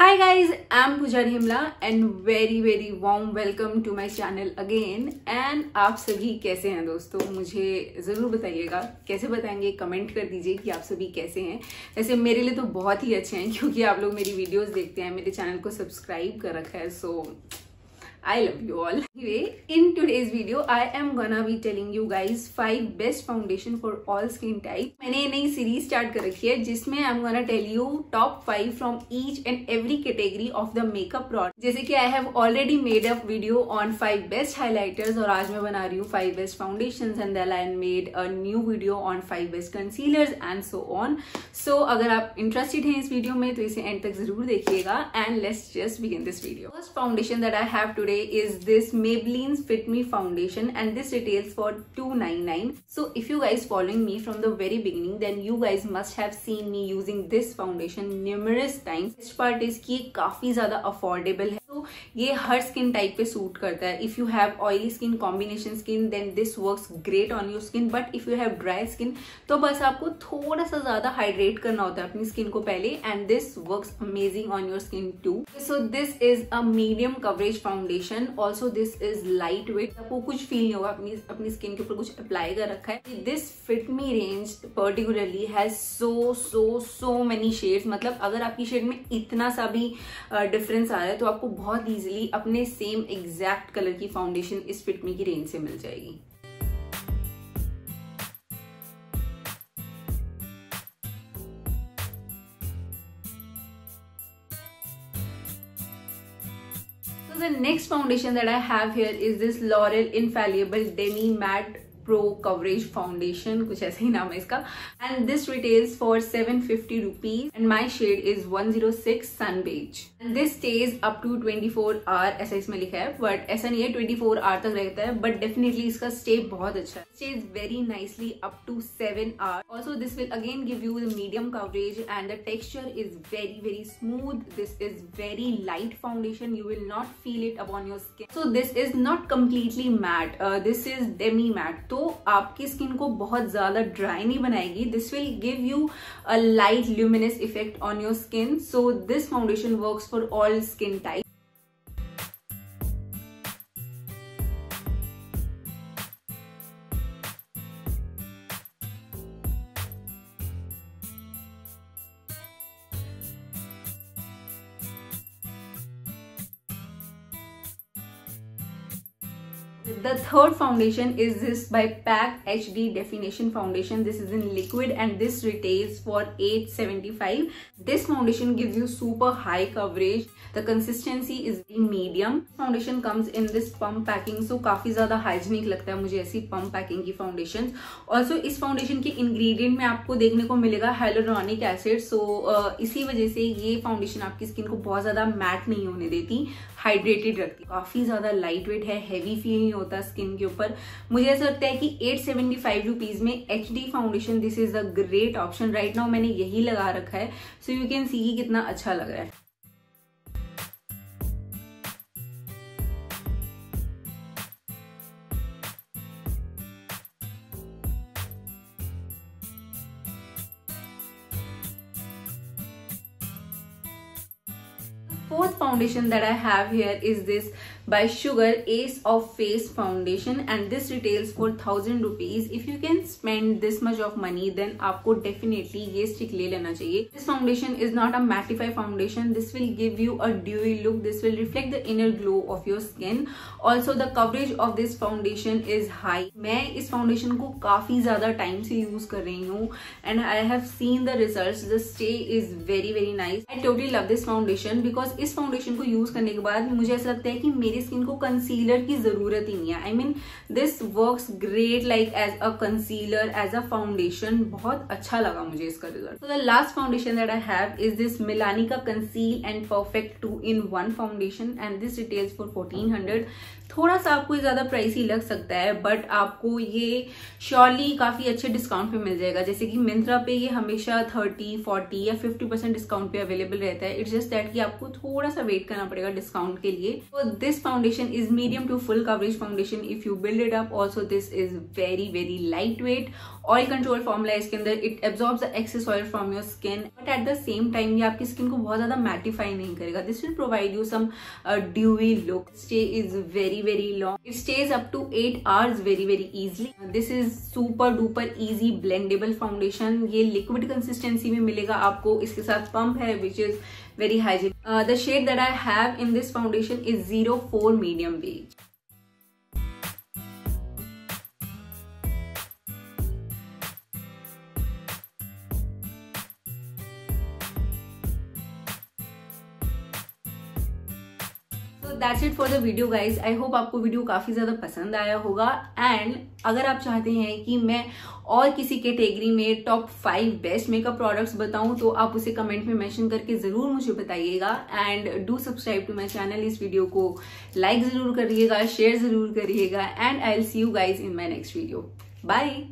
Hi I am Pooja Himla and very very warm welcome to my channel again and आप सभी कैसे हैं दोस्तों? मुझे ज़रूर बताइएगा। कैसे बताएँगे? कमेंट कर दीजिए कि आप सभी कैसे हैं। वैसे मेरे लिए तो बहुत ही अच्छे हैं क्योंकि आप लोग मेरी वीडियोज़ देखते हैं मेरे चैनल को सब्सक्राइब कर रखा है so so, I love you all. Anyway, in today's video, I am gonna be telling you guys five best foundation for all skin type. मैंने नई सीरीज़ स्टार्ट कर रखी है जिसमें I am gonna tell you top five from each and every category of the makeup product जैसे कि I have already made a video on five best highlighters और आज मैं बना रही हूँ five best foundation and then I made a new video on five best concealers and so on so अगर आप इंटरेस्टेड हैं इस वीडियो में तो इसे एंड तक ज़रूर देखिएगा and let's just begin this video first foundation that I have today today is this Maybelline's Fit Me foundation and this retails for 299 So if you guys following me from the very beginning then you guys must have seen me using this foundation numerous times. This part is कि काफी ज्यादा affordable है ये हर skin type पे suit करता है. If you have oily skin combination skin then this works great on your skin but if you have dry skin तो बस आपको थोड़ा सा ज़्यादा हाइड्रेट करना होता है अपनी स्किन को पहले. And this works amazing on your skin too so this is a medium coverage foundation also this is light weight आपको कुछ फील नहीं होगा अपनी अपनी स्किन के ऊपर कुछ अप्लाई कर रखा है. This Fit Me range particularly has so so so many shades मतलब अगर आपकी शेड में इतना सा भी डिफरेंस आ रहा है तो आपको बहुत बहुत इजीली अपने सेम एग्जैक्ट कलर की फाउंडेशन इस फिटमी की रेंज से मिल जाएगी। Next foundation that I have here is this L'Oreal Infallible demi matte pro coverage foundation कुछ ऐसे ही नाम है इसका। And this retails for seven fifty rupees and my shade is one zero six sun beige and this stays up to twenty four hour ऐसा इसमें लिखा है बट ऐसा नहीं है ट्वेंटी फोर आवर तक रहता है बट डेफिनेटली इसका स्टे बहुत अच्छा है। Stays very nicely up to seven hour also this will again give you the medium coverage and the texture is very very smooth this is very light foundation you will not feel it upon your skin so this is not completely matte this is demi matte तो आपकी skin को बहुत ज़्यादा dry नहीं बनाएगी। This will give you a light luminous effect on your skin so this foundation works for all skin type the third foundation is this by pack hd definition foundation this is in liquid and this retails for 875 this foundation gives you super high coverage the consistency is in medium foundation comes in this pump packing so काफ़ी ज़्यादा hygienic लगता है मुझे ऐसी pump packing की foundation also इस foundation के ingredient में आपको देखने को मिलेगा हेलोरॉनिक एसिड सो uh, इसी वजह से ये फाउंडेशन आपकी स्किन को बहुत ज़्यादा मैट नहीं होने देती हाइड्रेटेड रखती है। काफ़ी ज़्यादा लाइट वेट है हैवी फील नहीं होता स्किन के ऊपर। मुझे ऐसा लगता है कि एट सेवेंटी फाइव रुपीज़ में H D foundation this is a great option right now मैंने यही लगा रखा है सो यू कैन सी कितना अच्छा लग रहा है। Fourth foundation that I have here is this by Sugar Ace of Face Foundation and this retails for thousand rupees. If you can spend this much of money then आपको definitely ये stick ले लेना चाहिए. This foundation is not a mattify foundation. This will give you a dewy look. This will reflect the inner glow of your skin. Also the coverage of this foundation is high. मैं इस foundation को काफ़ी ज़्यादा time से use कर रही हूँ and I have seen the results. The stay is very very nice. I totally love this foundation because इस foundation को use करने के बाद मुझे ऐसा लगता है कि मेरी मेरी स्किन को कंसीलर की ज़रूरत ही नहीं है। I mean this works great like as a concealer as a foundation बहुत अच्छा लगा मुझे इसका result the last foundation that I have is this Milani का conceal and perfect two in one foundation and this details for fourteen थोड़ा सा आपको ज़्यादा प्राइस ही लग सकता है बट आपको ये श्योरली काफ़ी अच्छे डिस्काउंट पे मिल जाएगा। जैसे कि मिंत्रा पे ये हमेशा थर्टी फोर्टी या फिफ्टी परसेंट डिस्काउंट पे अवेलेबल रहता है। इट्स जस्ट दैट कि आपको थोड़ा सा वेट करना पड़ेगा डिस्काउंट के लिए। तो this foundation is medium to full coverage foundation. If you build it up this is very very light weight oil control formula इसके अंदर। It absorb the excess oil from your skin but at the same time ये आपकी skin को बहुत ज़्यादा mattify नहीं करेगा। This will provide you some dewy look stay is very very long it stays up to eight hours very very easily this is super duper easy blendable foundation ये liquid consistency में मिलेगा आपको इसके साथ pump है which is very hygienic. Uh, the shade that I have in this foundation is 04 medium beige. That's it for the video guys I hope आपको video काफ़ी ज़्यादा पसंद आया होगा। एंड अगर आप चाहते हैं कि मैं और किसी कैटेगरी में top five best makeup products बताऊँ तो आप उसे कमेंट में मेंशन करके ज़रूर मुझे बताइएगा। And do subscribe to my channel इस वीडियो को। लाइक ज़रूर करिएगा शेयर ज़रूर करिएगा। And I will see you guys in my next video bye